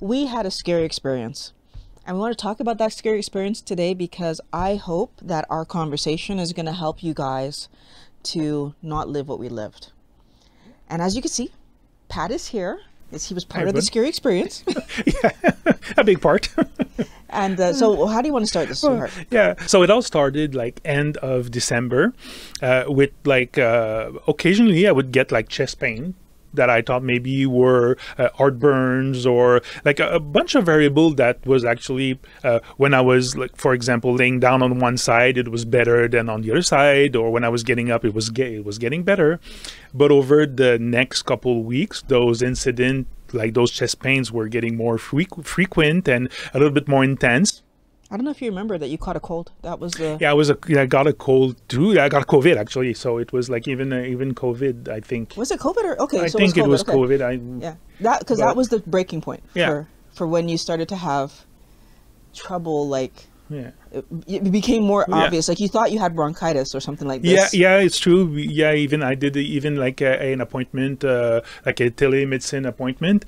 We had a scary experience. And we want to talk about that scary experience today because I hope that our conversation is going to help you guys to not live what we lived. And as you can see, Pat is here. He was part of the scary experience. yeah, a big part. and uh, so, how do you want to start this, sweetheart? yeah. So it all started like end of December, uh, with like uh, occasionally I would get like chest pain that I thought maybe were uh, heartburns or like a, a bunch of variable that was actually uh, when I was like for example laying down on one side it was better than on the other side or when I was getting up it was it was getting better. But over the next couple weeks those incident like those chest pains were getting more freq- frequent and a little bit more intense I don't know if you remember that you caught a cold. That was the. yeah, I was a, yeah, I got a cold too. I got COVID actually, so it was like even uh, even COVID. I think. Was it COVID or okay? I so think it was it was okay. COVID. I Yeah, that because that was the breaking point Yeah. for for when you started to have trouble. Like yeah. it, it became more Yeah. obvious. Like you thought you had bronchitis or something like Yeah, yeah, it's true. Yeah, even I did even like a, an appointment, uh, like a telemedicine appointment.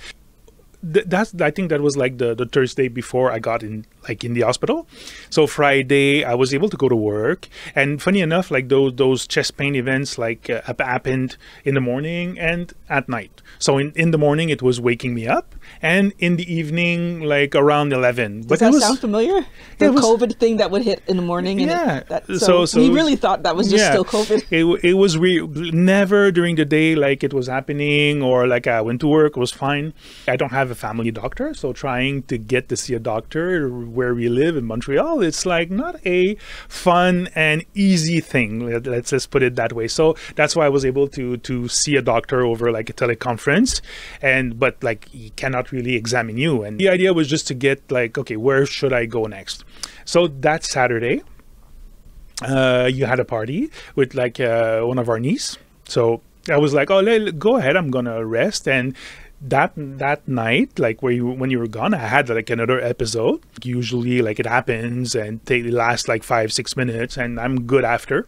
Th- that's I think that was like the the Thursday before I got in like in the hospital. So Friday I was able to go to work, and funny enough, like those those chest pain events like uh, happened in the morning and at night. So in in the morning it was waking me up, and in the evening like around eleven. Does it that was, sound familiar? The was- COVID thing that would hit in the morning. And Yeah. It, that, so, So- so we really thought that was just still COVID. It, it was re- never during the day like it was happening or like I went to work was fine. I don't have a family doctor, so trying to get to see a doctor where we live in Montreal, it's like not a fun and easy thing. Let- Let's just put it that way. So that's why I was able to to see a doctor over like a teleconference, and but like he cannot really examine you. And the idea was just to get like okay, where should I go next? So that Saturday uh, you had a party with like uh, one of our niece. So I was like, oh, go ahead, I'm gonna rest. And that that night, like where you when you were gone, I had like another episode. Usually, like it happens and they last like five six minutes, and I'm good after.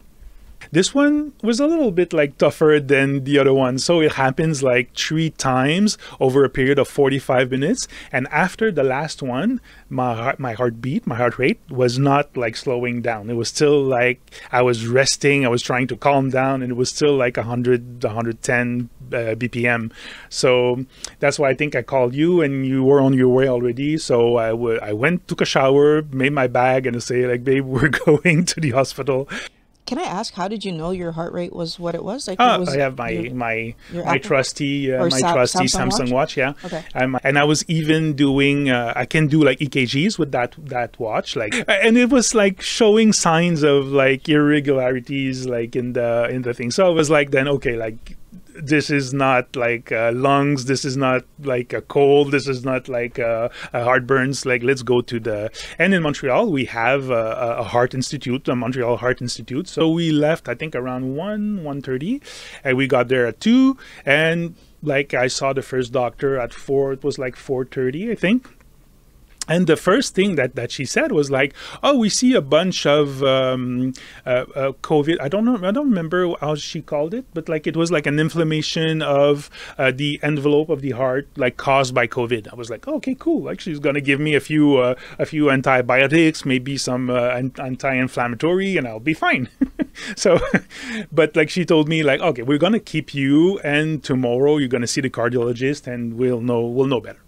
This one was a little bit like tougher than the other one. So it happens like three times over a period of 45 minutes. And after the last one, my heart, my heartbeat, my heart rate was not like slowing down. It was still like I was resting. I was trying to calm down and it was still like 100, 110 uh, BPM. So that's why I think I called you and you were on your way already. So I I went, took a shower, made my bag and say like, babe, we're going to the hospital. Can I ask, how did you know your heart rate was what it was? Like, Uh, it was I have my your- my your my Apple? trusty uh, my Sa- trusty Samsung Samsung, watch? watch? Yeah. Okay. Um, and I was even doing uh, I can do like EKGs with that that watch like and it was like showing signs of like irregularities like in the in the thing. So I was like then okay like this is not like uh, lungs this is not like a cold this is not like uh, a heartburns like let's go to the and in montreal we have a, a heart institute a montreal heart institute. So we left i think around 1 1.30 and we got there at 2 and like i saw the first doctor at 4 it was like 4.30 i think and the first thing that, that she said was like, "Oh, we see a bunch of um, uh, uh, COVID. I don't know. I don't remember how she called it, but like it was like an inflammation of uh, the envelope of the heart, like caused by COVID." I was like, "Okay, cool. Like she's gonna give me a few uh, a few antibiotics, maybe some uh, anti-inflammatory, and I'll be fine." so, but like she told me, like, "Okay, we're gonna keep you, and tomorrow you're gonna see the cardiologist, and we'll know we'll know better."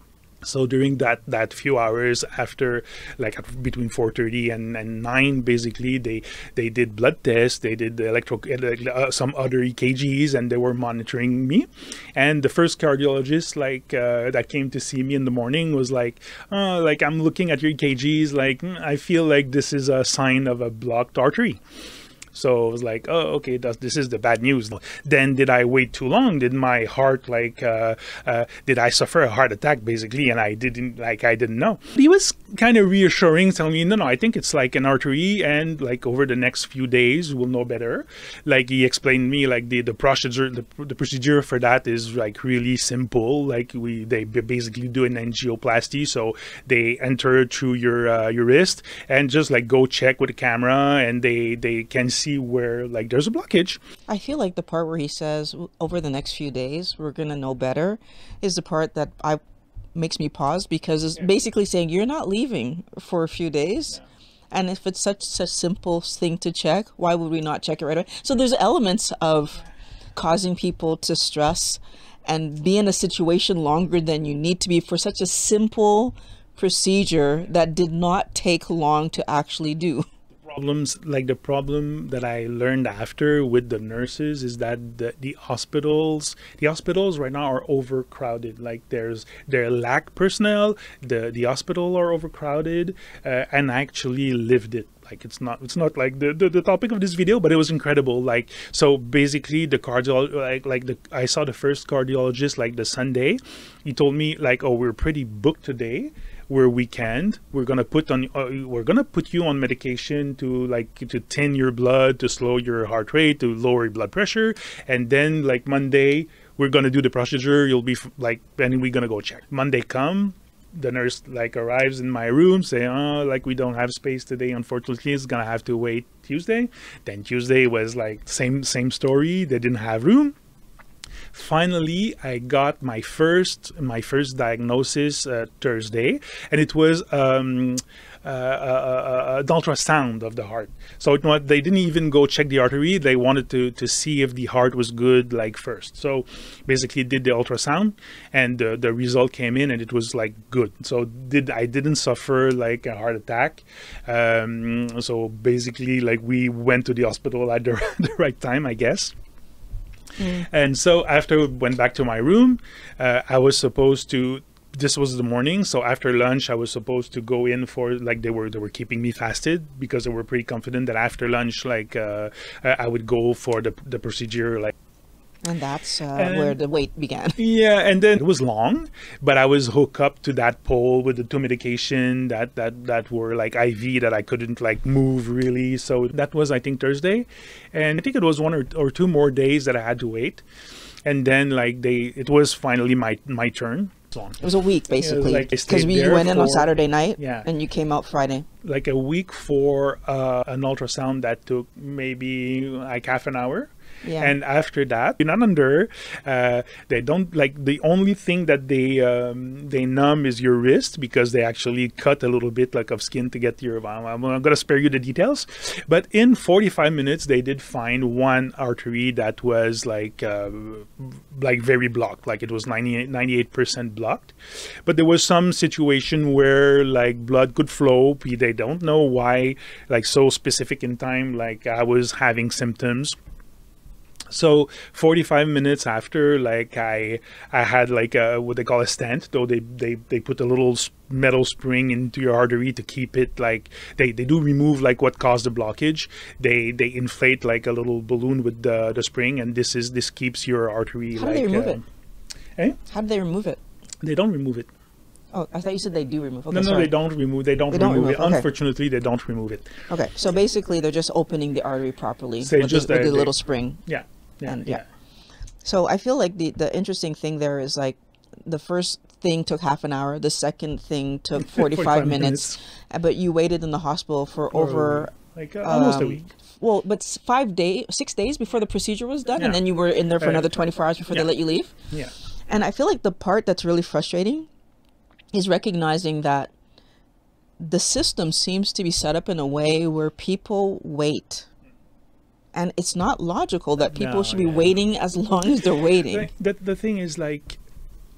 So during that that few hours after like between 4.30 and, and 9 basically they they did blood tests they did the electro uh, some other ekgs and they were monitoring me. And the first cardiologist like uh, that came to see me in the morning was like uh, like i'm looking at your ekgs like "Mm, i feel like this is a sign of a blocked artery so I was like, oh, okay, that's, this is the bad news. Then did I wait too long? Did my heart like, uh, uh, did I suffer a heart attack basically? And I didn't, like, I didn't know. He was kind of reassuring, telling me, no, no, I think it's like an artery, and like over the next few days we'll know better. Like he explained me, like the the procedure, the, the procedure for that is like really simple. Like we, they basically do an angioplasty, so they enter through your uh, your wrist and just like go check with the camera, and they they can see where like there's a blockage. I feel like the part where he says over the next few days we're gonna know better is the part that I makes me pause because it's basically saying you're not leaving for a few days. And if it's such a simple thing to check, why would we not check it right away? So there's elements of causing people to stress and be in a situation longer than you need to be for such a simple procedure that did not take long to actually do. Problems like the problem that I learned after with the nurses is that the, the hospitals the hospitals right now are overcrowded. Like there's there lack personnel the the hospital are overcrowded uh, and I actually lived it. Like it's not it's not like the, the, the topic of this video but it was incredible. Like so basically the cardio like like the i saw the first cardiologist like the sunday. He told me like oh we're pretty booked today we're weekend we're gonna put on uh, we're gonna put you on medication to like to thin your blood to slow your heart rate to lower your blood pressure. And then like monday we're gonna do the procedure. You'll be like and we're gonna go check. Monday come the nurse like arrives in my room say oh like we don't have space today. Unfortunately it's gonna have to wait tuesday. Then tuesday was like same same story. They didn't have room finally i got my first my first diagnosis uh, thursday and it was um uh, uh, uh, an ultrasound of the heart. So they didn't even go check the artery. They wanted to to see if the heart was good, like first. So basically, did the ultrasound, and the the result came in, and it was like good. So did I didn't suffer like a heart attack. Um, so basically, like we went to the hospital at the, the right time, I guess. And so after I went back to my room, uh, I was supposed to. This was the morning, so after lunch, I was supposed to go in for like they were they were keeping me fasted because they were pretty confident that after lunch, like uh, I I would go for the the procedure like. And that's uh, And- where the wait began. Yeah, and then it was long, but I was hooked up to that pole with the two medication that that that were like IV that I couldn't like move really. So that was I think Thursday, and I think it was one or, or two more days that I had to wait, and then like they it was finally my my turn. It's long. It was a week basically like, I because stayed we there went in on Saturday night Yeah. and you came out Friday. like a week for uh, an ultrasound that took maybe like half an hour. Yeah. And after that, you're not under. Uh, they don't like the only thing that they um, they numb is your wrist because they actually cut a little bit like of skin to get your. I'm, I'm gonna spare you the details, but in 45 minutes they did find one artery that was like uh, like very blocked, like it was 98 percent blocked. But there was some situation where like blood could flow. They don't know why, like so specific in time. Like I was having symptoms so 45 minutes after like i i had like a what they call a stent though they they, they put a little metal spring into your artery to keep it like they, they do remove like what caused the blockage they they inflate like a little balloon with the, the spring and this is this keeps your artery How do they remove uh, it? eh? How did they remove it? they don't remove it Oh, I thought you said they do remove. Okay, no no sorry. they don't remove they don't They don't remove, remove, it okay. unfortunately they don't remove it Okay, so basically they're just opening the artery properly So with, just the, the- little spring. yeah yeah And- yeah. So I feel like the the interesting thing there is like the first thing took half an hour, the second thing took 45, 45 minutes, minutes. uh, but you waited in the hospital for over like uh, almost a um, week Well, but five days, six days before the procedure was done, and then you were in there for another 24 hours before yeah. they let you leave. yeah And I feel like the part that's really frustrating is recognizing that the system seems to be set up in a way where people wait. And it's not logical that people No, should be yeah. waiting as long as they're waiting. Like, the, the thing is like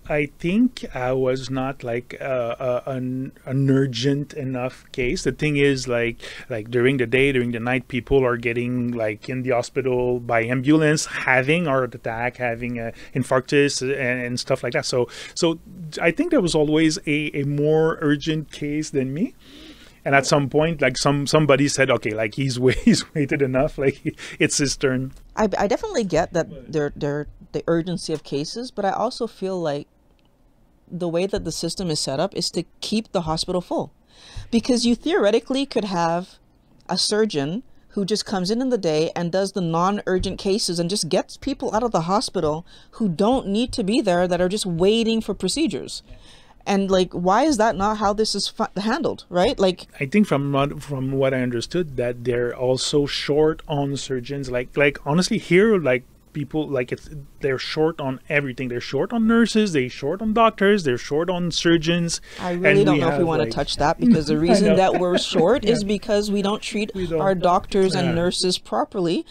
i think i was not like uh, uh, an, an urgent enough case the thing is like like during the day during the night people are getting like in the hospital by ambulance having heart attack having a infarctus and, and stuff like that so so i think there was always a, a more urgent case than me and at some point like some somebody said okay like he's he's waited enough like it's his turn I, I definitely get that there there the urgency of cases, but I also feel like the way that the system is set up is to keep the hospital full, because you theoretically could have a surgeon who just comes in in the day and does the non-urgent cases and just gets people out of the hospital who don't need to be there that are just waiting for procedures. And like, why is that not how this is handled, right? Like, I think from what from what I understood that they're also short on surgeons. Like like honestly here like people like it's they're short on everything. They're short on nurses. They're short on doctors. They're short on surgeons. I really don't know if we want to touch that because the reason that we're short is because we don't treat don't. our doctors and nurses properly,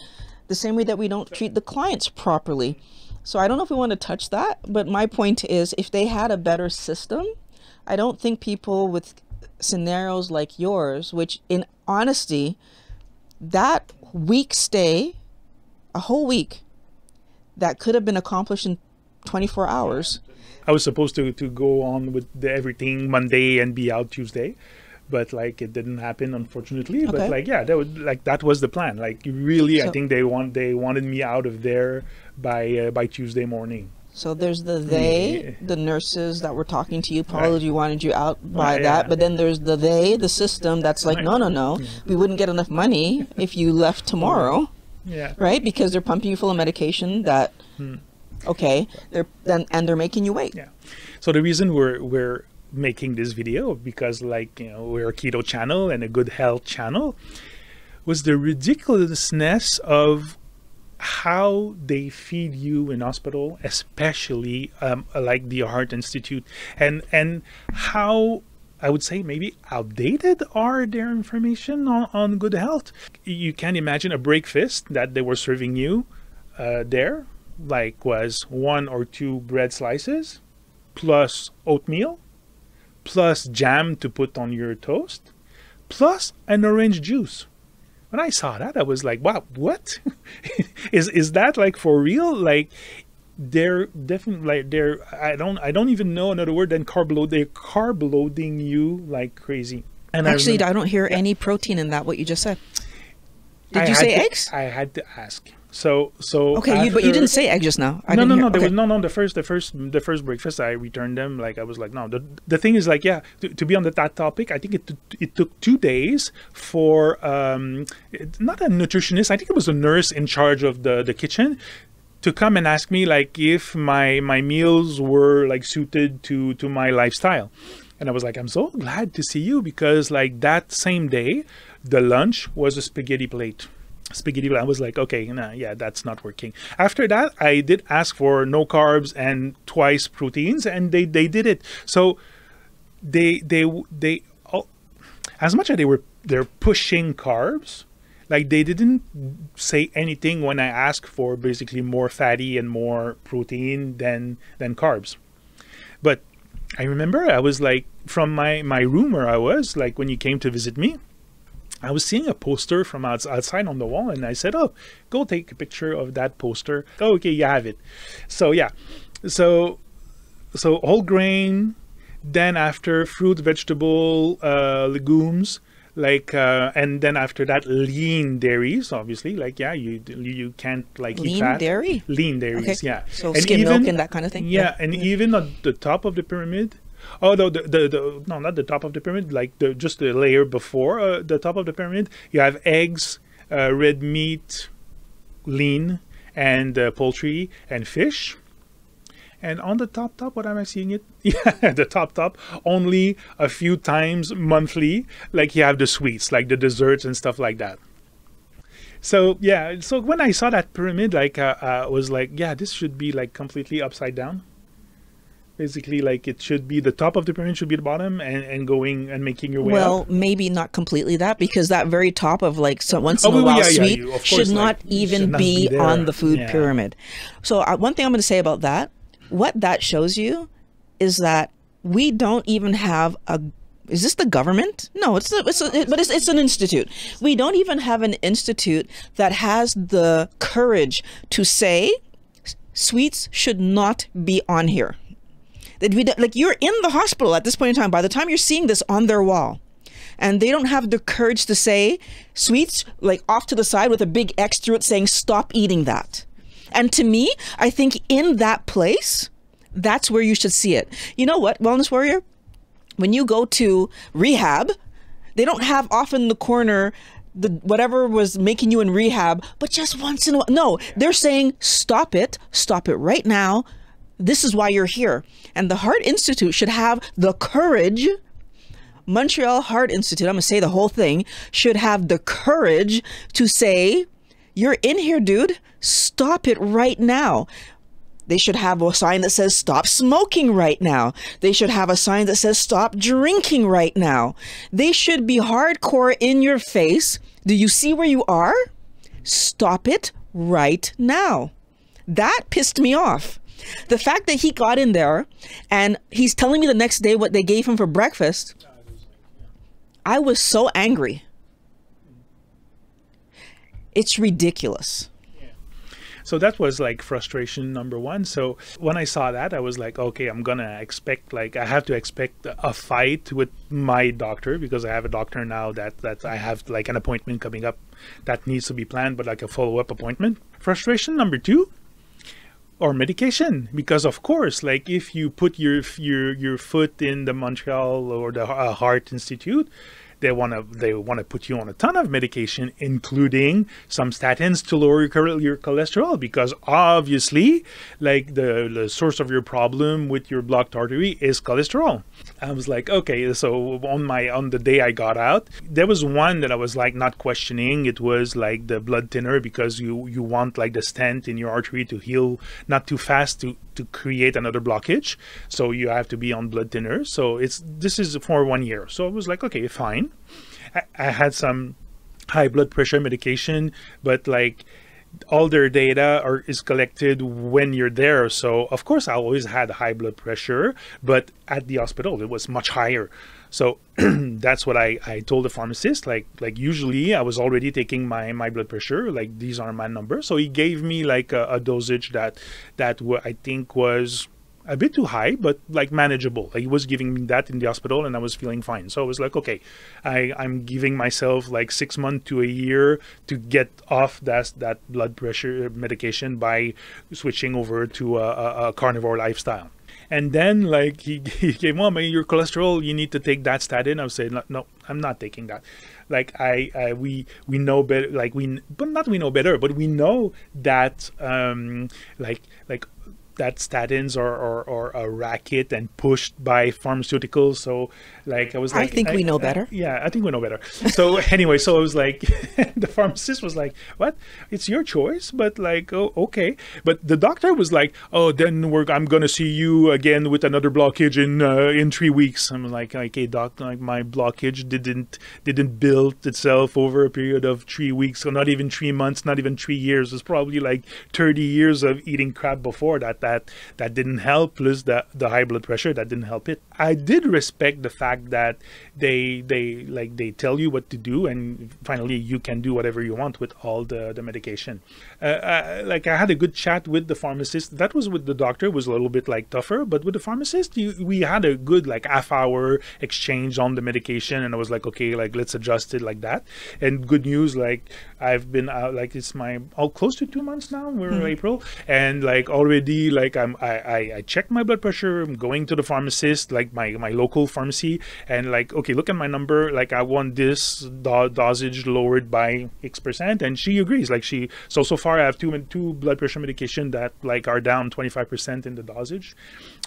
the same way that we don't treat the clients properly. So I don't know if we want to touch that, but my point is if they had a better system, I don't think people with scenarios like yours, which in honesty, that week stay, a whole week, that could have been accomplished in 24 hours. I was supposed to to go on with the everything Monday and be out Tuesday, but like it didn't happen unfortunately. Okay. But like yeah, that would like that was the plan. Like really, I think they want they wanted me out of there by uh, by Tuesday morning. So there's the they, the nurses that were talking to you, probably wanted you out by Right, that. yeah. But then there's the they, the system that's like, no, no, no, we wouldn't get enough money if you left tomorrow, Yeah. right? Because they're pumping you full of medication that, okay, they're then and they're making you wait. Hmm. Yeah. So the reason we're we're making this video because like you know we're a keto channel and a good health channel was the ridiculousness of how they feed you in hospital, especially um, like the Heart Institute, and and how I would say maybe outdated are their information on, on good health. You can imagine a breakfast that they were serving you uh, there, like was one or two bread slices, plus oatmeal, plus jam to put on your toast, plus an orange juice. When I saw that, I was like, "Wow, what is is that like for real?" Like they're definitely like they're I don't I don't even know another word than carb load. They're carb loading you like crazy. And Actually, remember- I don't hear any protein in that. What you just said. Did I you say to- eggs? I had to ask. So so Okay, you, but you didn't say egg just now. I no, no, hear- no. There okay. was no, no. The first, the first, the first breakfast, I returned them. Like I was like, no. The, the thing is, like, yeah. To, to be on the, that topic, I think it it took two days for um, not a nutritionist. I think it was a nurse in charge of the the kitchen to come and ask me like if my my meals were like suited to to my lifestyle. And I was like, I'm so glad to see you because like that same day, the lunch was a spaghetti plate spaghetti but i was like okay nah, yeah that's not working. After that i did ask for no carbs and twice proteins and they they did it. So they they they oh, as much as they were they're pushing carbs like they didn't say anything when i asked for basically more fatty and more protein than than carbs. But i remember i was like from my my room where i was like when you came to visit me I was seeing a poster from outside on the wall, and I said, "Oh, go take a picture of that poster." Oh, okay, you have it. So yeah, so so whole grain, then after fruit, vegetable, uh, legumes, like, uh, and then after that lean dairies. Obviously, like yeah, you you can't like eat Lean fat. dairy? Lean dairies, Okay. yeah. So skim milk and that kind of thing? Yeah, Yeah. and even at the top of the pyramid. Oh the, the, the no, not the top of the pyramid, like the just the layer before uh, the top of the pyramid. You have eggs, uh, red meat, lean, and uh, poultry and fish. And on the top top, what am I seeing it? Yeah, the top top only a few times monthly. Like you have the sweets, like the desserts and stuff like that. So yeah, so when I saw that pyramid, like uh, uh, was like, yeah, this should be like completely upside down. Basically, like it should be the top of the pyramid should be the bottom, and, and going and making your way Well, up. maybe not completely that because that very top of like so once Oh, in a well, while yeah, yeah, sweet of should course, not even should not be, be on the food Yeah. pyramid. So uh, one thing I'm going to say about that, what that shows you is that we don't even have a is this the government? No, it's a, it's a, it- but it's it's an institute. We don't even have an institute that has the courage to say sweets should not be on here. That we don't- like you're in the hospital at this point in time. By the time you're seeing this on their wall, and they don't have the courage to say sweets like off to the side with a big X through it saying stop eating that. And to me, I think in that place, that's where you should see it. You know what, Wellness Warrior? When you go to rehab, they don't have off in the corner the whatever was making you in rehab, but just once in a while. No, they're saying stop it, stop it right now. This is why you're here. And the Heart Institute should have the courage Montreal Heart Institute, I'm going to say the whole thing, should have the courage to say, You're in here, dude. Stop it right now. They should have a sign that says stop smoking right now. They should have a sign that says stop drinking right now. They should be hardcore in your face. Do you see where you are? Stop it right now. That pissed me off. The fact that he got in there and he's telling me the next day what they gave him for breakfast, I was so angry. It's ridiculous. So that was like frustration number one. So when I saw that, I was like, okay, I'm gonna expect like I have to expect a fight with my doctor because I have a doctor now that that I have like an appointment coming up that needs to be planned, but like a follow up appointment. Frustration number two or medication. Because of course like if you put your your your foot in the Montreal or the uh, Heart Institute they want to they want to put you on a ton of medication including some statins to lower your, your cholesterol. Because obviously like the, the source of your problem with your blocked artery is cholesterol i was like okay so on my on the day i got out there was one that i was like not questioning. It was like the blood thinner because you you want like the stent in your artery to heal not too fast to to create another blockage. So you have to be on blood thinner. So it's this is for one year. So i was like okay fine. I, I had some high blood pressure medication but like all their data are is collected when you're there so of course i always had high blood pressure but at the hospital it was much higher so that's what I, I told the pharmacist. Like like usually I was already taking my, my blood pressure. Like these are my numbers. So he gave me like a, a dosage that that I think was a bit too high, but like manageable. He was giving me that in the hospital, and I was feeling fine. So I was like, okay, I I'm giving myself like six months to a year to get off that that blood pressure medication by switching over to a, a, a carnivore lifestyle. And then like he, he came, well, man, your cholesterol, you need to take that statin. I was saying, no, no, I'm not taking that. Like I, I, we, we know better, like we, but not we know better, but we know that, um, like, like that statins are, are, are, a racket and pushed by pharmaceuticals. So like I was like, I think I, we know I, better. yeah, I think we know better. So anyway, so I was like, the pharmacist was like, what? It's your choice, but like, oh, okay. But the doctor was like, oh, then we're, I'm going to see you again with another blockage in, uh, in three weeks. I'm like, okay, doc, like my blockage didn't, didn't build itself over a period of three weeks. So not even three months, not even three years. It's probably like 30 years of eating crap before that that that didn't help plus the the high blood pressure that didn't help it. I did respect the fact that they they like they tell you what to do and finally you can do whatever you want with all the the medication. Uh, uh, like i had a good chat with the pharmacist. That was with the doctor was a little bit like tougher but with the pharmacist you, we had a good like half hour exchange on the medication and i was like okay like let's adjust it like that. And good news like i've been out like it's my all close to two months now we're mm-hmm. april and like already like I'm I, I I check my blood pressure. I'm going to the pharmacist, like my my local pharmacy, and like okay, look at my number. Like I want this do- dosage lowered by X percent, and she agrees. Like she so so far I have two two blood pressure medication that like are down 25 percent in the dosage,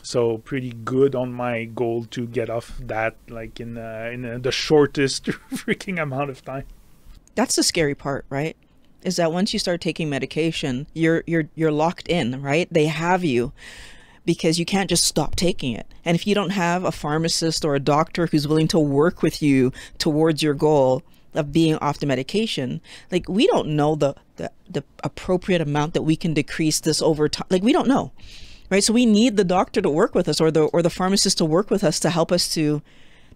so pretty good on my goal to get off that like in uh, in uh, the shortest freaking amount of time. That's the scary part, right? Is that once you start taking medication, you're you're you're locked in, right? They have you because you can't just stop taking it. And if you don't have a pharmacist or a doctor who's willing to work with you towards your goal of being off the medication, like we don't know the the, the appropriate amount that we can decrease this over time. Like we don't know. Right? So we need the doctor to work with us or the or the pharmacist to work with us to help us to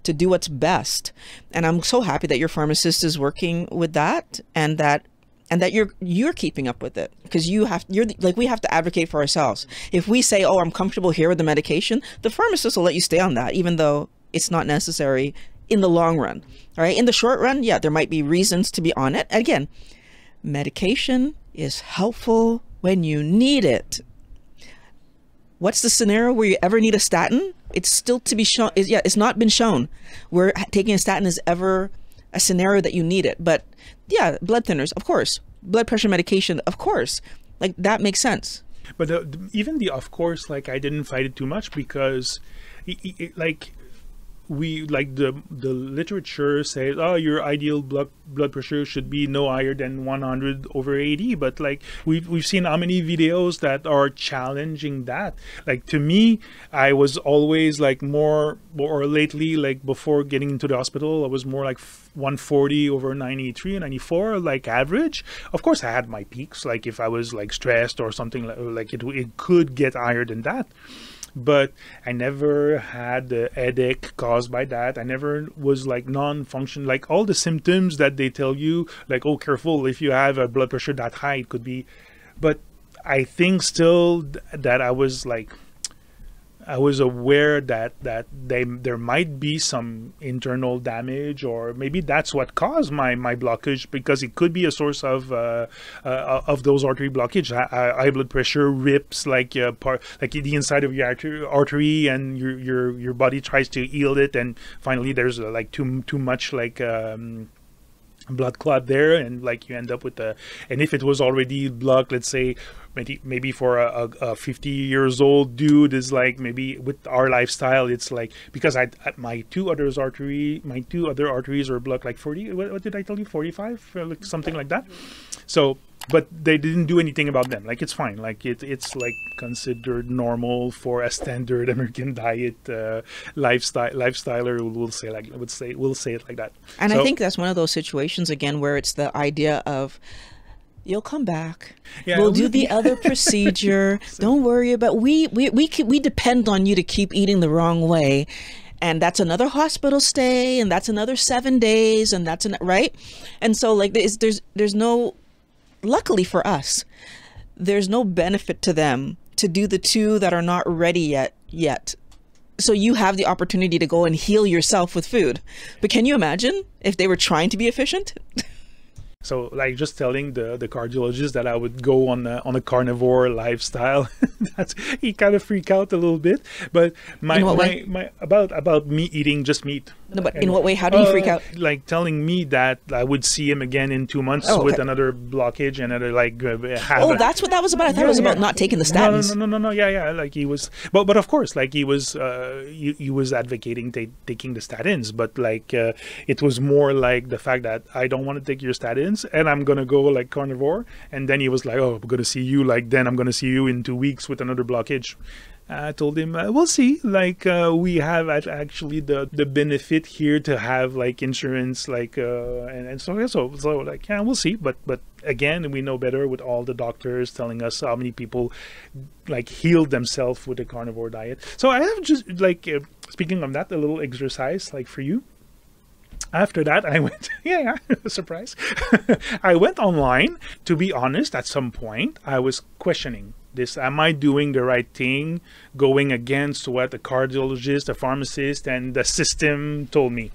to do what's best. And I'm so happy that your pharmacist is working with that and that and that you're you're keeping up with it because you have you're like we have to advocate for ourselves. If we say oh i'm comfortable here with the medication the pharmacist will let you stay on that even though it's not necessary in the long run all right in the short run yeah there might be reasons to be on it. Again medication is helpful when you need it. What's the scenario where you ever need a statin? It's still to be shown yeah it's not been shown where taking a statin is ever a scenario that you need it. But yeah, blood thinners, of course. Blood pressure medication, of course. Like that makes sense. But even the of course, like I didn't fight it too much because, it, it, like we like the the literature says oh your ideal blood blood pressure should be no higher than 100 over 80 but like we've we've seen how many videos that are challenging that like to me i was always like more or lately like before getting into the hospital i was more like 140 over 93 and 94 like average of course i had my peaks like if i was like stressed or something like, like it, it could get higher than that but I never had the headache caused by that. I never was like non-function, like all the symptoms that they tell you, like oh, careful if you have a blood pressure that high, it could be. But I think still that I was like I was aware that that they there might be some internal damage, or maybe that's what caused my my blockage because it could be a source of uh, uh, of those artery blockage. High blood pressure rips like uh, part like the inside of your artery, and your your your body tries to heal it, and finally there's uh, like too too much like. Um, blood clot there and like you end up with a and if it was already blocked let's say maybe maybe for a, a, 50 years old dude is like maybe with our lifestyle it's like because i my two others artery my two other arteries are blocked like 40 what, what did i tell you? 45 like something like that so but they didn't do anything about them. Like it's fine. Like it, it's like considered normal for a standard american diet uh, lifestyle lifestyler will say like would say will say it like that. And so, i think that's one of those situations again where it's the idea of you'll come back. Yeah, we'll do the other procedure. Don't worry about we we we, we depend on you to keep eating the wrong way. And that's another hospital stay and that's another seven days and that's an right? And so like there's there's there's no luckily for us, there's no benefit to them to do the two that are not ready yet yet. So you have the opportunity to go and heal yourself with food. But can you imagine if they were trying to be efficient? So like just telling the the cardiologist that I would go on a, on a carnivore lifestyle, that's he kind of freak out a little bit. But my my, my about about me eating just meat no, but in what way? How do you uh, freak out? Like telling me that I would see him again in two months oh, okay. with another blockage and another like. Uh, oh, that's what that was about. I thought yeah, it was yeah. about not taking the statins. No, no, no, no, no, Yeah, yeah. Like he was, but but of course, like he was, uh, he, he was advocating t- taking the statins, but like uh, it was more like the fact that I don't want to take your statins and I'm gonna go like carnivore, and then he was like, oh, I'm gonna see you like then I'm gonna see you in two weeks with another blockage. I told him, uh, we'll see. Like, uh, we have actually the, the benefit here to have like insurance, like, uh, and, and so, so, so, like, yeah, we'll see. But, but again, we know better with all the doctors telling us how many people like healed themselves with the carnivore diet. So I have just like, uh, speaking of that, a little exercise like for you after that i went yeah, yeah surprise i went online to be honest at some point i was questioning this am i doing the right thing going against what the cardiologist the pharmacist and the system told me?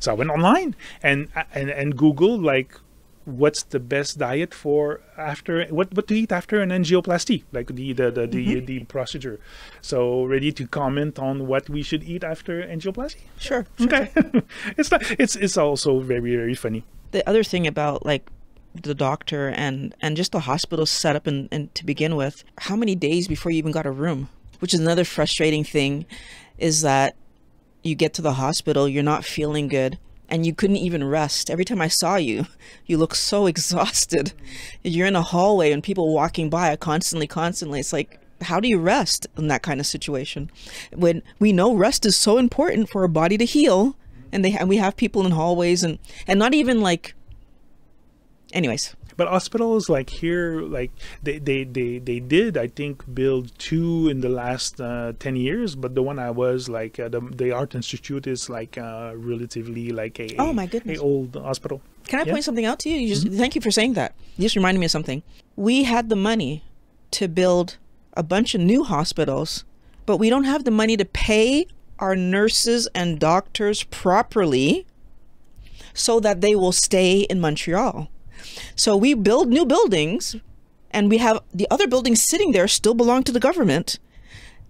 So i went online and and, and google like what's the best diet for after what what to eat after an angioplasty like the the the, mm-hmm. the, the, procedure. So ready to comment on what we should eat after angioplasty? Sure, sure okay sure. it's not it's it's also very very funny. The other thing about like the doctor and and just the hospital setup and, and to begin with how many days before you even got a room? Which is another frustrating thing is that you get to the hospital you're not feeling good and you couldn't even rest. Every time i saw you you look so exhausted. You're in a hallway and people walking by constantly constantly. It's like how do you rest in that kind of situation? When we know rest is so important for a body to heal and they and we have people in hallways and and not even like anyways. But hospitals like here like they they they, they did i think build two in the last uh, 10 years but the one i was like uh, the, the art institute is like uh, relatively like a oh my goodness. a old hospital. Can i yeah. point something out to you, you just, mm-hmm. thank you for saying that. You just reminded me of something. We had the money to build a bunch of new hospitals but we don't have the money to pay our nurses and doctors properly so that they will stay in montreal so we build new buildings and we have the other buildings sitting there still belong to the government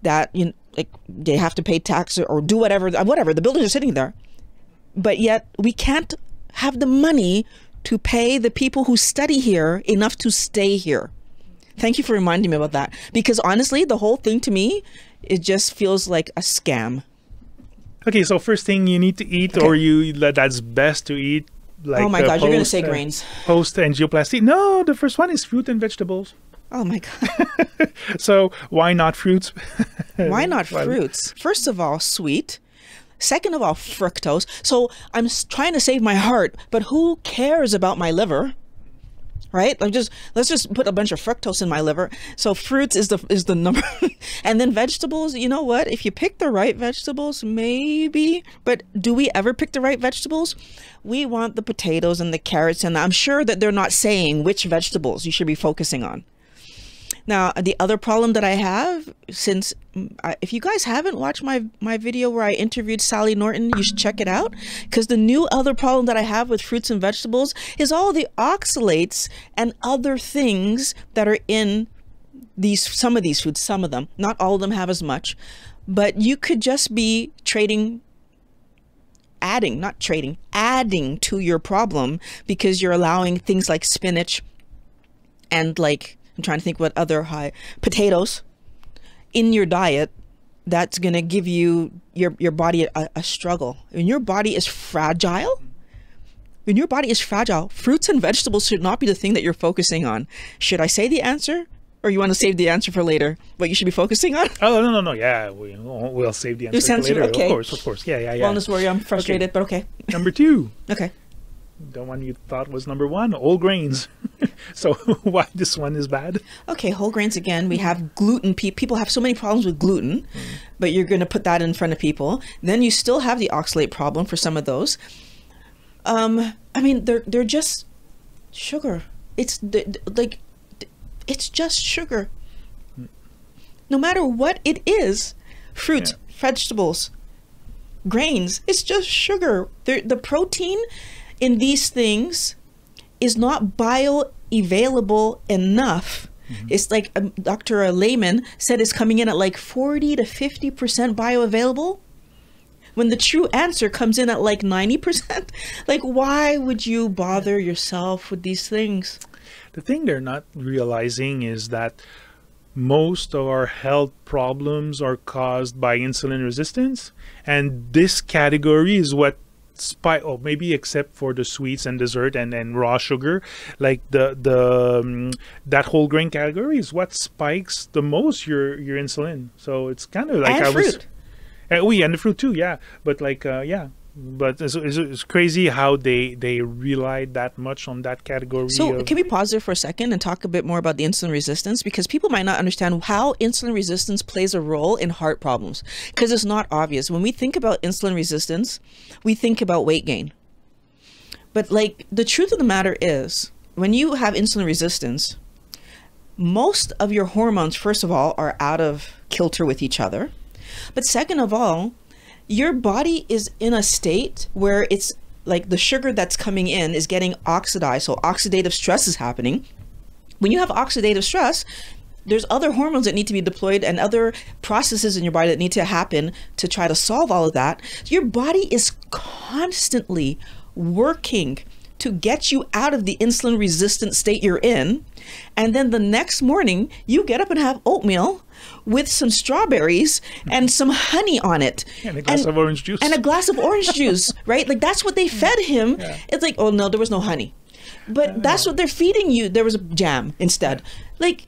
that you know, like they have to pay tax or do whatever whatever the buildings are sitting there but yet we can't have the money to pay the people who study here enough to stay here thank you for reminding me about that because honestly the whole thing to me it just feels like a scam Okay, so first thing you need to eat, Okay. or you that that's best to eat. Like oh my uh, god, you're gonna say uh, grains. Post angioplasty. No, the first one is fruit and vegetables. Oh my god. So why not fruits? Why not fruits? First of all, sweet. Second of all, fructose. So I'm trying to save my heart, but who cares about my liver? Right? Like just let's just put a bunch of fructose in my liver. So fruits is the is the number, and then vegetables. You know what? If you pick the right vegetables, maybe. But do we ever pick the right vegetables? We want the potatoes and the carrots, and I'm sure that they're not saying which vegetables you should be focusing on. Now, the other problem that I have, since mm, I- if you guys haven't watched my my video where I interviewed Sally Norton, you should check it out. Because the new other problem that I have with fruits and vegetables is all the oxalates and other things that are in these some of these foods. Some of them, not all of them, have as much. But you could just be trading adding, not trading, adding to your problem because you're allowing things like spinach and like I'm trying to think what other high potatoes in your diet that's going to give you your your body a, a struggle. When your body is fragile, when your body is fragile, fruits and vegetables should not be the thing that you're focusing on. Should I say the answer or you want to save the answer for later? What you should be focusing on? Oh no no no yeah we, we'll save the answer for later. okay. Of course of course yeah yeah yeah. Wellness warrior, I'm frustrated, but okay. Number two, Okay. the one you thought was number one, all grains. so why this one is bad? Okay, whole grains again. We have gluten. People have so many problems with gluten, but you're going to put that in front of people. Then you still have the oxalate problem for some of those. Um, I mean, they're they're just sugar. It's the, the- like, it's just sugar. No matter what it is, fruits, vegetables, grains, it's just sugar. They're, the protein in these things is not bioavailable enough. It's like um, Dr. Lehman said it's coming in at like 40 to 50% bioavailable. When the true answer comes in at like 90%. Like, why would you bother yourself with these things? The thing they're not realizing is that most of our health problems are caused by insulin resistance, and this category is what spike. Oh, maybe except for the sweets and dessert and, and raw sugar, like the the um, that whole grain category is what spikes the most your your insulin. So it's kind of like and I was. fruit. Uh, oh, yeah, and the fruit too, yeah. But like, uh, yeah. But it's, it's, crazy how they they relied that much on that category. So, of, can we pause there for a second and talk a bit more about the insulin resistance? Because people might not understand how insulin resistance plays a role in heart problems. Because it's not obvious. When we think about insulin resistance, we think about weight gain. But, like, the truth of the matter is, when you have insulin resistance, most of your hormones, first of all, are out of kilter with each other. But second of all, your body is in a state where it's like the sugar that's coming in is getting oxidized. So oxidative stress is happening. When you have oxidative stress, there's other hormones that need to be deployed and other processes in your body that need to happen to try to solve all of that. Your body is constantly working to get you out of the insulin resistant state you're in. And then the next morning, you get up and have oatmeal with some strawberries and some honey on it. And a glass of orange juice. And a glass of orange juice, right? Like that's what they fed him. It's like, oh no, there was no honey. But that's what they're feeding you. There was a jam instead. Like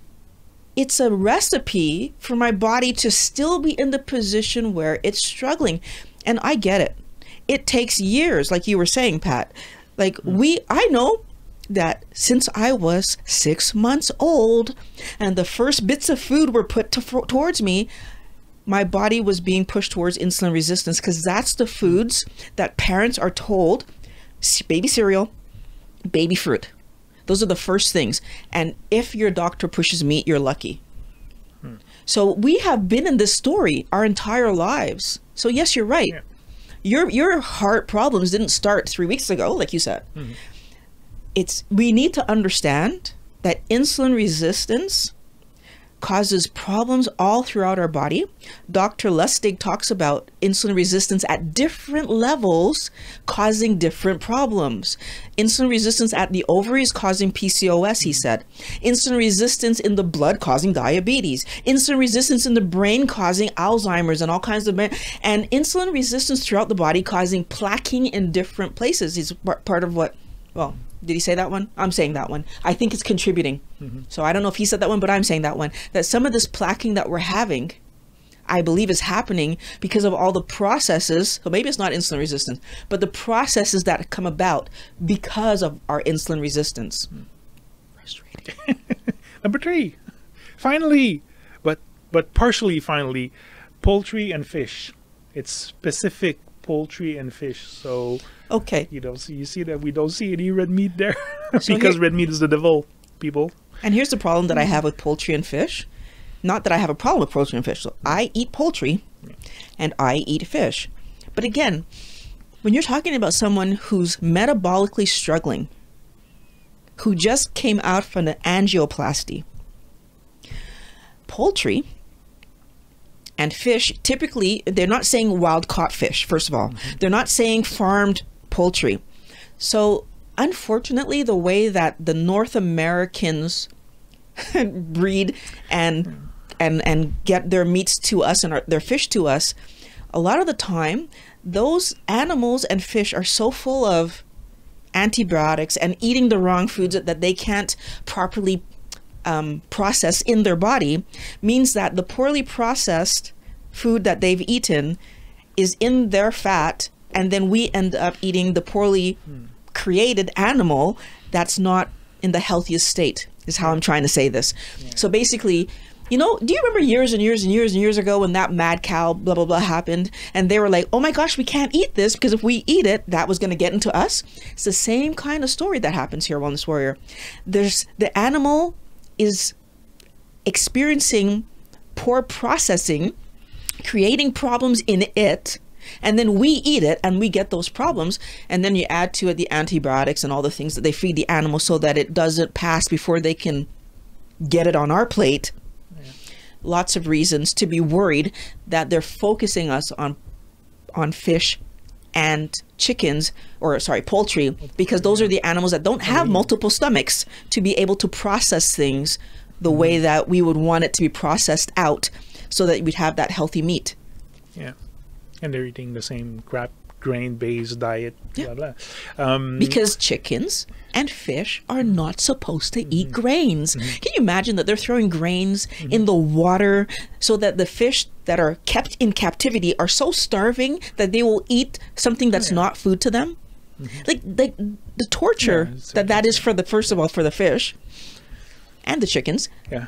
it's a recipe for my body to still be in the position where it's struggling. And I get it. It takes years, like you were saying, Pat. Like mm. we I know that since I was six months old and the first bits of food were put to, towards me, my body was being pushed towards insulin resistance because that's the foods that parents are told baby cereal, baby fruit. Those are the first things. And if your doctor pushes meat, you're lucky. Hmm. So we have been in this story our entire lives. So yes, you're right. Yeah. Your your heart problems didn't start 3 weeks ago like you said. Mm-hmm. It's we need to understand that insulin resistance causes problems all throughout our body. Dr. Lustig talks about insulin resistance at different levels causing different problems. Insulin resistance at the ovaries causing PCOS, he said. Insulin resistance in the blood causing diabetes. Insulin resistance in the brain causing Alzheimer's and all kinds of and insulin resistance throughout the body causing plaquing in different places is part of what well did he say that one? I'm saying that one. I think it's contributing. Mm-hmm. So I don't know if he said that one, but I'm saying that one. That some of this plaquing that we're having, I believe is happening because of all the processes. So maybe it's not insulin resistance, but the processes that come about because of our insulin resistance. Mm. Frustrating. Number three, finally, but but partially finally, poultry and fish. It's specific poultry and fish. So okay, you don't see you see that we don't see any red meat there so because here, red meat is the devil, people. And here's the problem that I have with poultry and fish. Not that I have a problem with poultry and fish. So I eat poultry, and I eat fish. But again, when you're talking about someone who's metabolically struggling, who just came out from an angioplasty, poultry and fish typically they're not saying wild caught fish first of all mm-hmm. they're not saying farmed poultry so unfortunately the way that the north americans breed and and and get their meats to us and our, their fish to us a lot of the time those animals and fish are so full of antibiotics and eating the wrong foods that they can't properly um, process in their body means that the poorly processed food that they've eaten is in their fat, and then we end up eating the poorly created animal that's not in the healthiest state, is how I'm trying to say this. Yeah. So basically, you know, do you remember years and years and years and years ago when that mad cow blah blah blah happened and they were like, "Oh my gosh, we can't eat this because if we eat it, that was going to get into us." It's the same kind of story that happens here Wellness Warrior. There's the animal is experiencing poor processing, creating problems in it, and then we eat it and we get those problems. And then you add to it the antibiotics and all the things that they feed the animal so that it doesn't pass before they can get it on our plate. Yeah. Lots of reasons to be worried that they're focusing us on on fish and chickens or sorry poultry because those are the animals that don't have multiple stomachs to be able to process things the way mm-hmm. that we would want it to be processed out so that we'd have that healthy meat. Yeah. And they're eating the same crap grain based diet yeah. blah blah um, because chickens and fish are not supposed to eat mm-hmm. grains. Mm-hmm. Can you imagine that they're throwing grains mm-hmm. in the water so that the fish that are kept in captivity are so starving that they will eat something that's yeah. not food to them? Mm-hmm. Like, like the torture yeah, that that is for the first of all for the fish and the chickens. Yeah.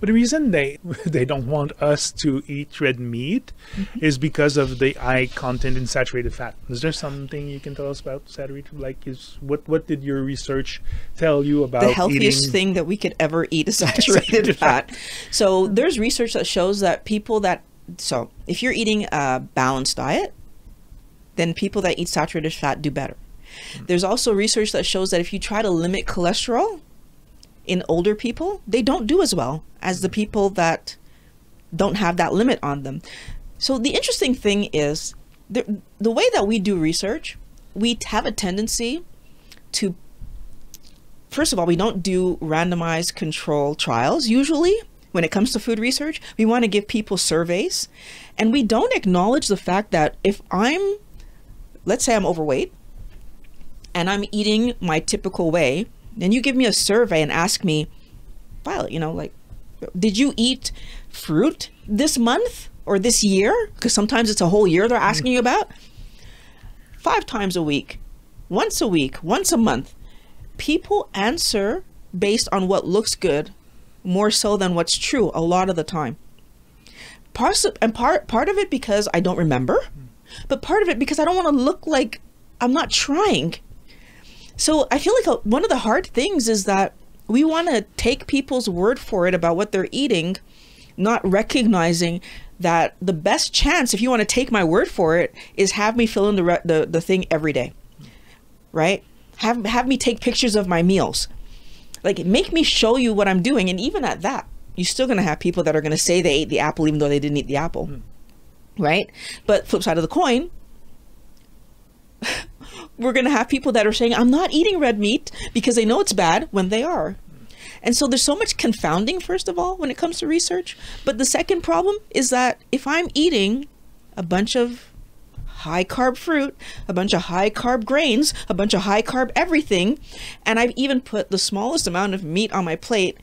But the reason they they don't want us to eat red meat mm-hmm. is because of the high content in saturated fat. Is there something you can tell us about saturated? Like, is what what did your research tell you about the healthiest eating? thing that we could ever eat is saturated fat? So there's research that shows that people that so if you're eating a balanced diet, then people that eat saturated fat do better. Mm-hmm. There's also research that shows that if you try to limit cholesterol, in older people, they don't do as well as the people that don't have that limit on them. So the interesting thing is the, the way that we do research, we have a tendency to first of all, we don't do randomized control trials usually when it comes to food research. We want to give people surveys and we don't acknowledge the fact that if I'm let's say I'm overweight and I'm eating my typical way, then you give me a survey and ask me, Violet, you know, like, did you eat fruit this month or this year? Because sometimes it's a whole year they're asking you about. Five times a week, once a week, once a month. People answer based on what looks good more so than what's true a lot of the time. Part and part part of it because I don't remember, but part of it because I don't want to look like I'm not trying. So I feel like one of the hard things is that we want to take people's word for it about what they're eating, not recognizing that the best chance, if you want to take my word for it, is have me fill in the re- the, the thing every day, right? Have have me take pictures of my meals, like make me show you what I'm doing, and even at that, you're still going to have people that are going to say they ate the apple even though they didn't eat the apple. Hmm. Right? But flip side of the coin, we're going to have people that are saying, I'm not eating red meat because they know it's bad when they are. And so there's so much confounding, first of all, when it comes to research. But the second problem is that if I'm eating a bunch of high carb fruit, a bunch of high carb grains, a bunch of high carb everything, and I've even put the smallest amount of meat on my plate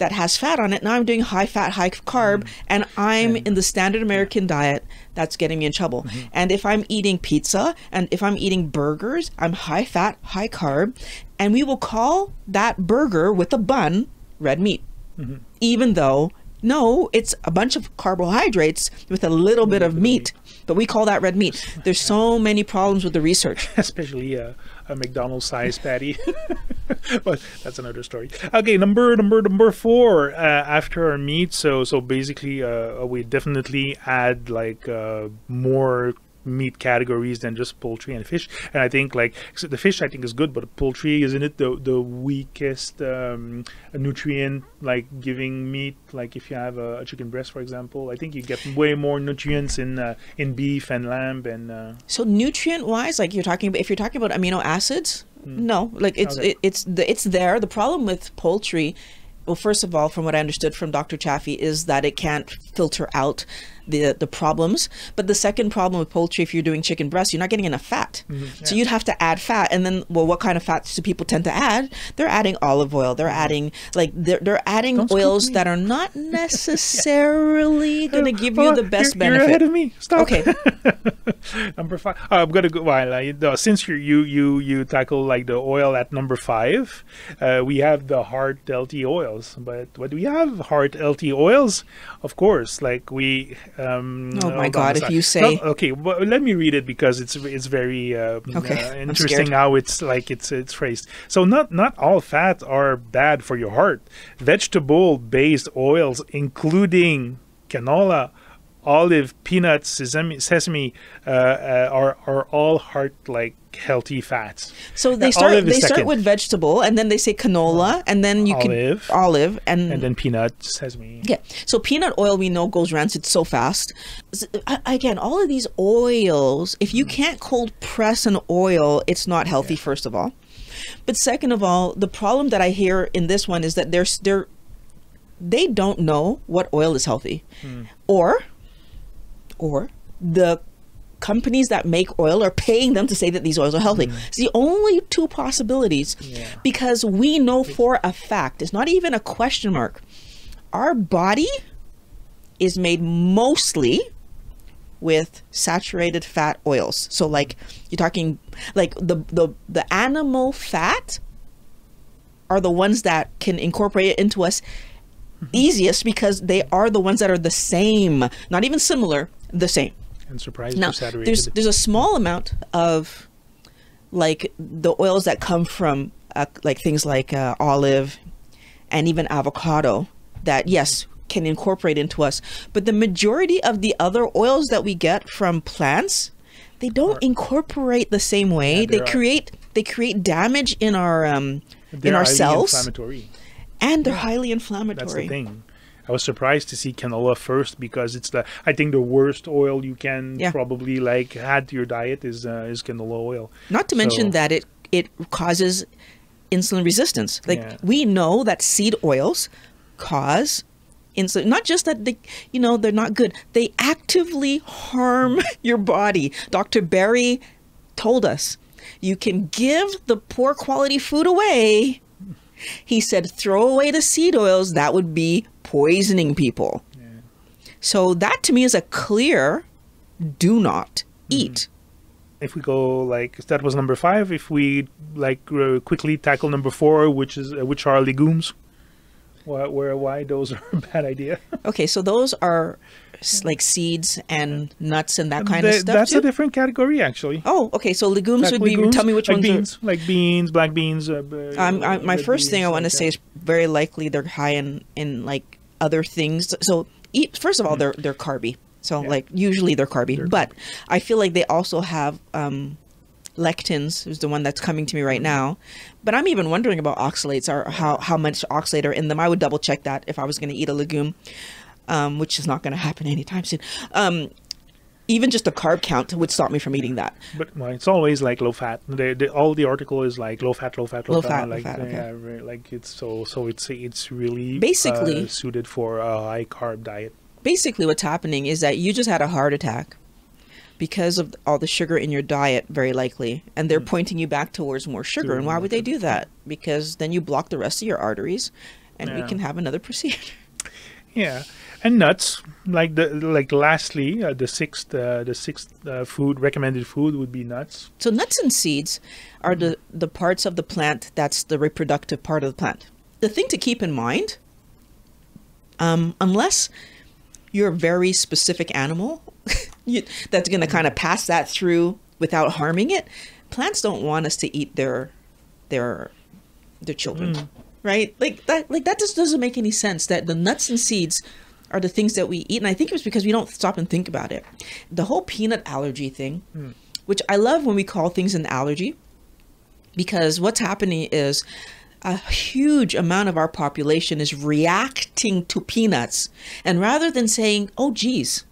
that has fat on it. Now I'm doing high fat, high carb, and I'm in the standard American diet. That's getting me in trouble. And if I'm eating pizza and if I'm eating burgers, I'm high fat, high carb, and we will call that burger with a bun red meat, even though no, it's a bunch of carbohydrates with a little bit of meat, but we call that red meat. There's so many problems with the research. especially uh, a McDonald's size patty. but that's another story. Okay, number number number four. Uh, after our meat, so so basically, uh, we definitely add like uh, more meat categories than just poultry and fish. And I think like the fish, I think is good, but poultry isn't it the the weakest um, nutrient like giving meat? Like if you have a, a chicken breast, for example, I think you get way more nutrients in uh, in beef and lamb and. Uh, So nutrient wise, like you're talking about, if you're talking about amino acids, no, like it's Okay. it, it's the, it's there. The problem with poultry, well, first of all, from what I understood from Dr. Chaffee, is that it can't filter out the the problems. But the second problem with poultry, if you're doing chicken breast, you're not getting enough fat. So you'd have to add fat, and then well, what kind of fats do people tend to add? They're adding olive oil. They're adding like they're they're adding Don't oils that are not necessarily going to give you the best you're, You're benefit. ahead of me. Stop. Okay. number five. Uh, I'm gonna go. Well, uh, since you you you you tackle like the oil at number five, uh, we have the heart healthy oils. But what do we have? Heart healthy oils, of course. Like we. Um, Oh my God, if you say- No, okay, well, let me read it because it's it's very uh, Okay, uh, interesting how it's like it's it's phrased. So not not all fats are bad for your heart. Vegetable based oils, including canola, olive, peanuts, sesame, sesame uh, uh, are are all heart like healthy fats. So they start they start with vegetable and then they say canola and then you Olive. can olive and, And then peanuts, sesame. yeah. So peanut oil we know goes rancid so fast. Again, all of these oils, if Mm. you can't cold press an oil, it's not healthy first of all. But second of all, the problem that I hear in this one is that there's they're they don't know what oil is healthy. Hmm. Or or the companies that make oil are paying them to say that these oils are healthy. Mm. It's the only two possibilities. Yeah. because we know for a fact, it's not even a question mark. Our body is made mostly with saturated fat oils. So like you're talking like the the the animal fat are the ones that can incorporate it into us mm-hmm. easiest because they are the ones that are the same, not even similar, the same. And surprised Now, saturated. there's there's a small amount of like the oils that come from uh, like things like uh, olive and even avocado that yes can incorporate into us, but the majority of the other oils that we get from plants they don't incorporate the same way. Yeah, they they're, uh, create they create damage in our um in our cells and they're highly inflammatory. That's the thing. I was surprised to see canola first because it's the I think the worst oil you can Yeah. probably like add to your diet is uh, is canola oil. Not to mention that it it causes insulin resistance. Like Yeah. we know that seed oils cause insulin. Not just that they, you know, they're not good. They actively harm your body. Dr. Berry told us you can give the poor quality food away. He said throw away the seed oils. That would be poisoning people. So that to me is a clear do not eat. If we go like that was number five. If we like uh, quickly tackle number four, which is uh, which are legumes. Why, where why those are a bad idea? Okay, so those are like seeds and nuts and that kind They- of stuff that's too. a different category actually. oh, okay. So legumes would be. legumes, Tell me which like ones. beans, like beans, black beans. Uh, um, I, my first thing I beans, want to like say that. is very likely they're high in in like other things. So eat, first of all, they're they're carby. So Mm. Yeah. like usually they're carby, They're but I feel like they also have um lectins is the one that's coming to me right now. But I'm even wondering about oxalates or how, how much oxalate are in them. I would double check that if I was going to eat a legume, um, which is not going to happen anytime soon. Um, even just a carb count would stop me from eating that. But well, it's always like low fat. The, the, all the article is like low fat, low fat, low, Low fat. fat, low like, fat, okay. yeah, like it's so so it's it's really Basically- uh, suited for a high carb diet. Basically, what's happening is that you just had a heart attack because of all the sugar in your diet, very likely. And they're pointing you back towards more sugar. And why would they do that? Because then you block the rest of your arteries and we can have another procedure. Yeah, and nuts. Like the like lastly, uh, the sixth uh, the sixth uh, food recommended food would be nuts. So nuts and seeds are the, the parts of the plant that's the reproductive part of the plant. The thing to keep in mind, um, unless you're a very specific animal you, that's going to kind of pass that through without harming it, plants don't want us to eat their their their children, right? Like that like that just doesn't make any sense. That the nuts and seeds are the things that we eat, and I think it was because we don't stop and think about it. The whole peanut allergy thing, hmm. which I love when we call things an allergy, because what's happening is a huge amount of our population is reacting to peanuts, and rather than saying, "Oh, geez,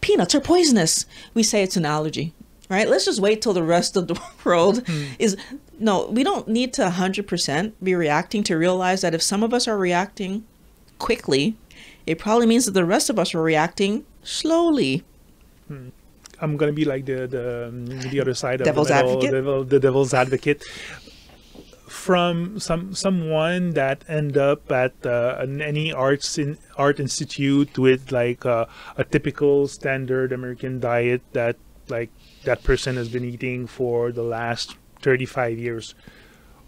peanuts are poisonous," we say it's an allergy. Right? Let's just wait till the rest of the world hmm. is. No, we don't need to 100% be reacting to realize that if some of us are reacting quickly, it probably means that the rest of us are reacting slowly. I'm gonna be like the the um, the other side of Devil's the middle, devil- the devil's advocate. From some someone that end up at uh, an- any arts in art institute with like uh, a typical standard American diet that like that person has been eating for the last 35 years.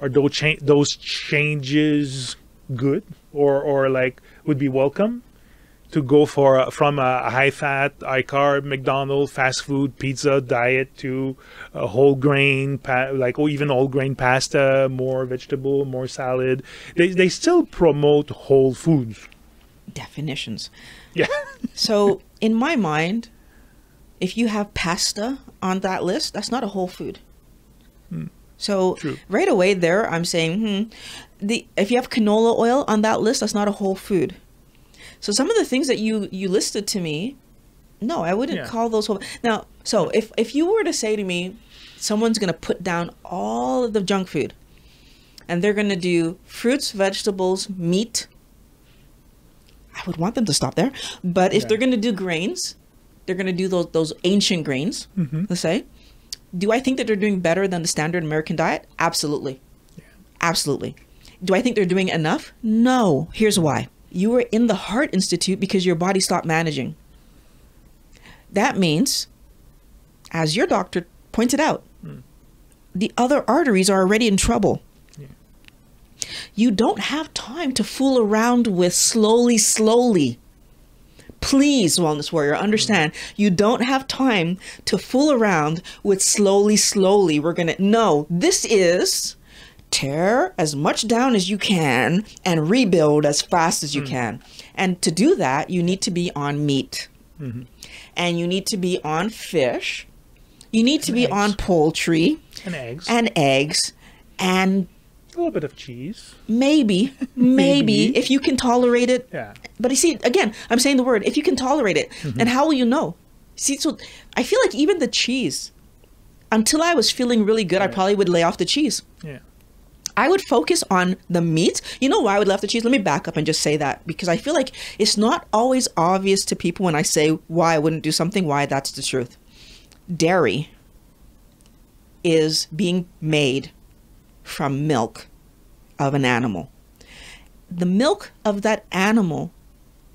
Are those cha- those changes good or or like would be welcome? to go for a, from a high fat, high carb McDonald's fast food pizza diet to a whole grain, pa- like or even whole grain pasta, more vegetable, more salad. They they still promote whole foods. Definitions. Yeah, So, in my mind, if you have pasta on that list, that's not a whole food. So, True. right away there, I'm saying, hmm, the if you have canola oil on that list, that's not a whole food. So, some of the things that you you listed to me, no, I wouldn't Yeah. call those whole. Now, so if if you were to say to me, someone's going to put down all of the junk food, and they're going to do fruits, vegetables, meat. I would want them to stop there. But if Yeah. they're going to do grains, they're going to do those those ancient grains. Mhm. Let's say, do I think that they're doing better than the standard American diet? Absolutely, absolutely. Do I think they're doing enough? No. Here's why: you were in the Heart Institute because your body stopped managing. That means, as your doctor pointed out, hmm. the other arteries are already in trouble. You don't have time to fool around with slowly, slowly. Please, Wellness Warrior, understand hmm. you don't have time to fool around with slowly, slowly. We're going to, no, this is tear as much down as you can and rebuild as fast as you mm. can. And to do that, you need to be on meat mm-hmm. and you need to be on fish. You need to be eggs. on poultry and eggs, and eggs and a little bit of cheese. maybe, maybe, Maybe. if you can tolerate it. Yeah, But you see, again, I'm saying the word, if you can tolerate it. Mm-hmm. And how will you know? See, so I feel like even the cheese, until I was feeling really good, I probably would lay off the cheese. yeah. I would focus on the meat. You know why I would love the cheese? Let me back up and just say that because I feel like it's not always obvious to people when I say why I wouldn't do something, why that's the truth. Dairy is being made from milk of an animal. The milk of that animal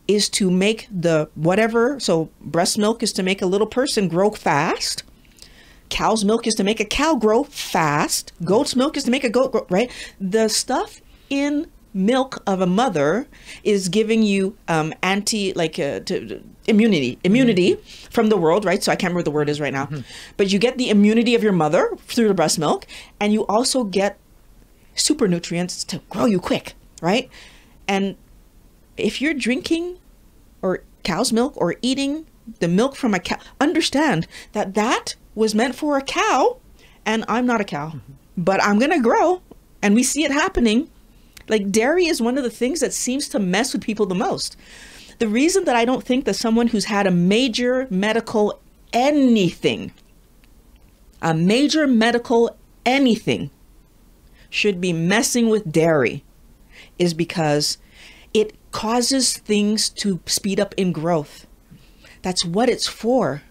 is to make the whatever, so breast milk is to make a little person grow fast cow's milk is to make a cow grow fast. Goat's milk is to make a goat grow right? The stuff in milk of a mother is giving you um anti like uh, to, immunity immunity from the world right? So i can't remember what the word is right now. But you get the immunity of your mother through the breast milk and you also get super nutrients to grow you quick right? And if you're drinking or cow's milk or eating the milk from a cow understand that that was meant for a cow and I'm not a cow, mm-hmm. but I'm going to grow and we see it happening. Like dairy is one of the things that seems to mess with people the most. The reason that I don't think that someone who's had a major medical anything, a major medical anything, should be messing with dairy is because it causes things to speed up in growth. That's what it's for.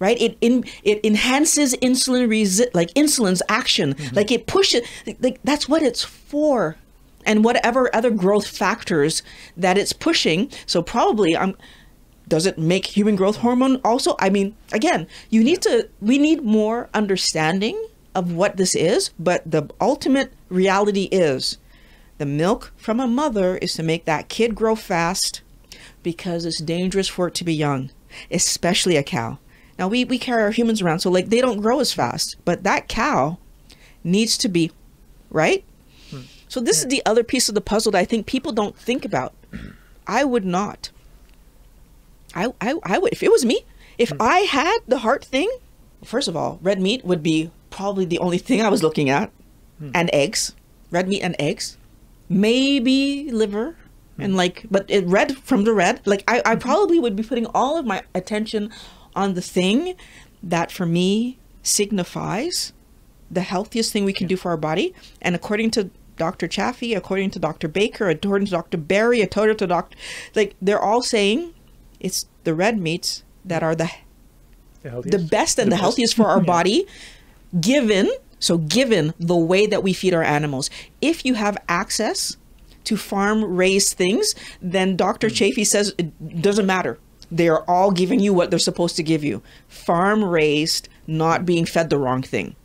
Right? It in it enhances insulin resi- like insulin's action. Mm-hmm. Like it pushes like that's what it's for. And whatever other growth factors that it's pushing. So probably I'm does it make human growth hormone also? I mean, again, you need to we need more understanding of what this is, but the ultimate reality is the milk from a mother is to make that kid grow fast because it's dangerous for it to be young, especially a cow. Now we, we carry our humans around, so like they don't grow as fast, but that cow needs to be right. Hmm. So this is the other piece of the puzzle that I think people don't think about. I would not. I, I, I would if it was me, if hmm. I had the heart thing, first of all, red meat would be probably the only thing I was looking at. Hmm. And eggs. Red meat and eggs. Maybe liver. And like but it red from the red. Like I, I probably would be putting all of my attention on the thing that for me signifies the healthiest thing we can do for our body. And according to Dr. Chaffee, according to Dr. Baker, according to Dr. Berry, according to Dr. Like they're all saying it's the red meats that are the The, the best and the, best. healthiest for our Yeah. body given so given the way that we feed our animals if you have access to farm raised things then dr Mm. Chaffee says it doesn't matter they are all giving you what they're supposed to give you. Farm raised not being fed the wrong thing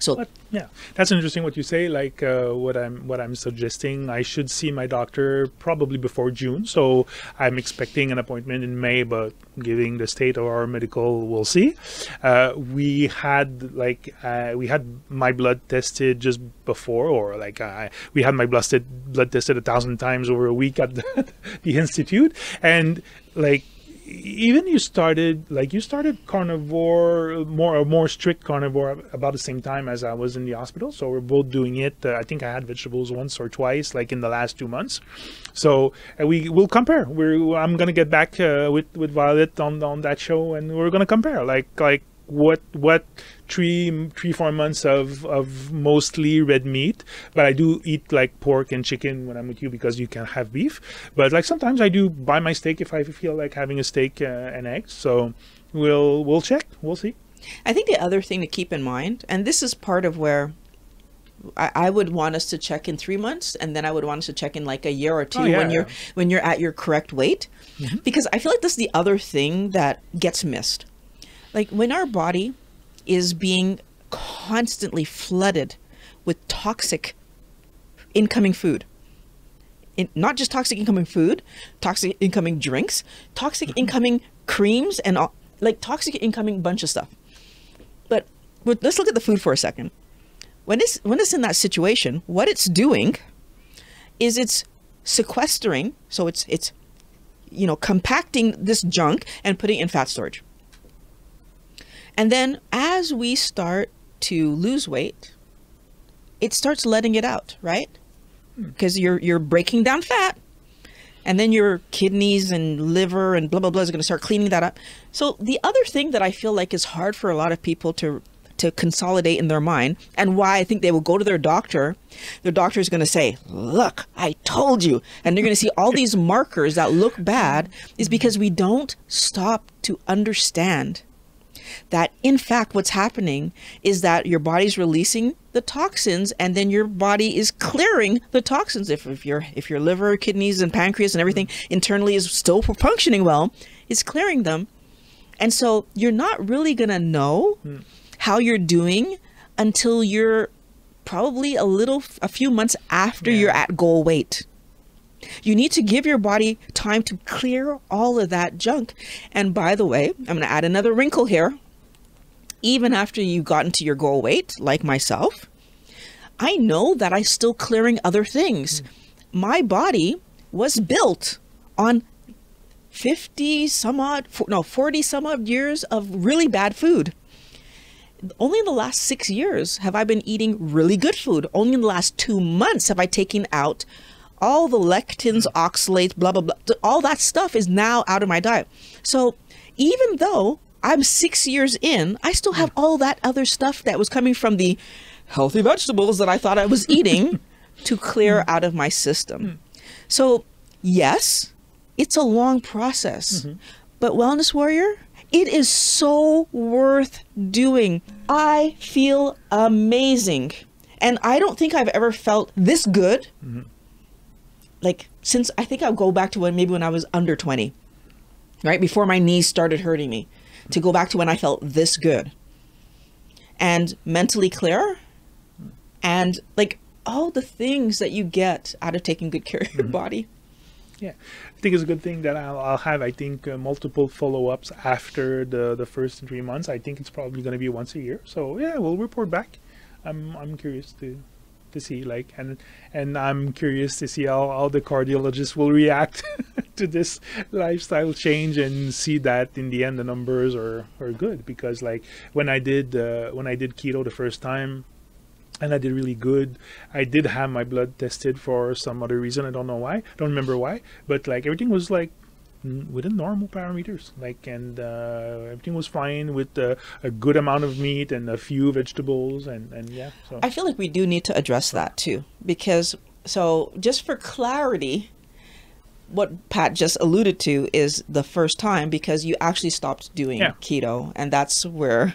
so But yeah, that's interesting what you say. Like uh, what I'm what I'm suggesting, I should see my doctor probably before June. So I'm expecting an appointment in May, but giving the state of our medical, we'll see. Uh, we had like uh, we had my blood tested just before, or like we had my blood tested blood tested a thousand times over a week at the, the institute, and like even you started like you started carnivore more a more strict carnivore about the same time as I was in the hospital. So we're both doing it. Uh, I think I had vegetables once or twice like in the last two months. So uh, we will compare. We're I'm gonna get back uh, with with Violet on on that show and we're gonna compare. Like like what what three three four months of of mostly red meat but i do eat like pork and chicken when i'm with you because you can have beef but like sometimes i do buy my steak if i feel like having a steak uh, and eggs so we'll we'll check we'll see I think the other thing to keep in mind, and this is part of where I, I would want us to check in three months, and then I would want us to check in like a year or two Oh, yeah, when you're. Mm-hmm. when you're at your correct weight, because I feel like this is the other thing that gets missed. Like when our body is being constantly flooded with toxic incoming food. In, not just toxic incoming food, toxic incoming drinks, toxic Mm-hmm. incoming creams, and all, like toxic incoming bunch of stuff. But let's look at the food for a second. When it's when it's in that situation, what it's doing is it's sequestering. So it's it's you know compacting this junk and putting it in fat storage. And then as we start to lose weight, it starts letting it out, right? Hmm. Because you're you're breaking down fat, and then your kidneys and liver and blah blah blah is going to start cleaning that up. So the other thing that I feel like is hard for a lot of people to to consolidate in their mind, and why I think they will go to their doctor, their doctor is going to say, "Look, I told you," and they're going to see all these markers that look bad, is hmm. because we don't stop to understand that in fact what's happening is that your body's releasing the toxins and then your body is clearing the toxins. If, if your if your liver kidneys and pancreas and everything internally is still functioning well it's clearing them. And so you're not really going to know how you're doing until you're probably a little a few months after you're at goal weight you need to give your body time to clear all of that junk. And by the way, I'm going to add another wrinkle here. Even after you've gotten to your goal weight, like myself, I know that I'm still clearing other things. Mm. My body was built on 50 some odd, no, 40 some odd years of really bad food. only in the last six years have I been eating really good food. Only in the last two months have I taken out all the lectins, oxalates, blah, blah, blah. All that stuff is now out of my diet. So even though I'm six years in, I still have all that other stuff that was coming from the healthy vegetables that I thought I was eating to clear out of my system. So, yes, it's a long process, mm-hmm. but Wellness Warrior, it is so worth doing. I feel amazing. And I don't think I've ever felt this good. Mm-hmm. Like, since I think I'll go back to when maybe when I was under 20, right? Before my knees started hurting me, to go back to when I felt this good and mentally clear and like all the things that you get out of taking good care of your body. Yeah, I think it's a good thing that I'll, I'll have. I think uh, multiple follow-ups after the the first three months. I think it's probably going to be once a year. So yeah, we'll report back. I'm I'm curious to to see like and and I'm curious to see how, how the cardiologist will react to this lifestyle change and see that in the end the numbers are are good because like when I did uh, when I did keto the first time and I did really good. I did have my blood tested for some other reason. I don't know why. I don't remember why. But like everything was like within normal parameters. Like and uh, everything was fine with uh, a good amount of meat and a few vegetables and and yeah. So I feel like we do need to address that too because so just for clarity what Pat just alluded to is the first time because you actually stopped doing Yeah. keto and that's where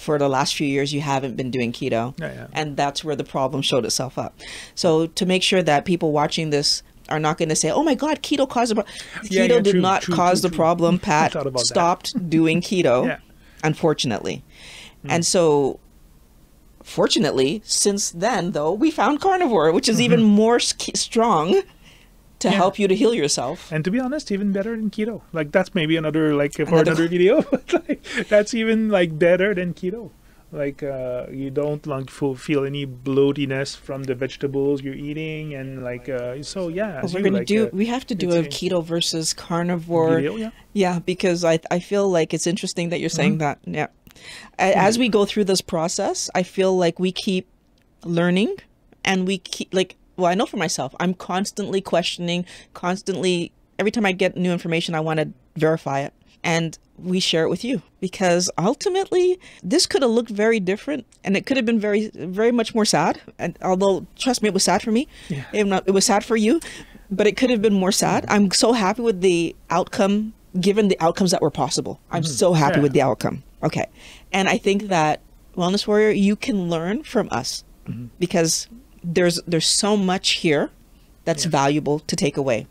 for the last few years you haven't been doing keto Yeah, yeah. and that's where the problem showed itself up so to make sure that people watching this are not going to say oh my god keto caused the problem Yeah, keto yeah, did true, not true, cause true, the problem pat that. stopped doing keto Yeah. unfortunately hmm. and so fortunately since then though we found carnivore which is even mm-hmm. more s- strong to Yeah. help you to heal yourself and to be honest, even better than keto. Like that's maybe another like for Another- another video. Like that's even like better than keto. Like uh, you don't like feel, any bloatiness from the vegetables you're eating, and like uh, so yeah. as we're you, gonna like, do uh, we have to do a keto versus carnivore video, yeah. yeah because i i feel like it's interesting that you're saying Mm-hmm. that yeah as we go through this process i feel like we keep learning and we keep like well i know for myself i'm constantly questioning constantly every time i get new information i want to verify it and we share it with you because ultimately this could have looked very different and it could have been very very much more sad. And although trust me it was sad for me. Yeah. it, not, it was sad for you but it could have been more sad. I'm so happy with the outcome given the outcomes that were possible. I'm mm-hmm. so happy Yeah. with the outcome. Okay. And i think that wellness warrior you can learn from us mm-hmm. because there's there's so much here that's Yeah. valuable to take away